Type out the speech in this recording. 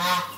Ah.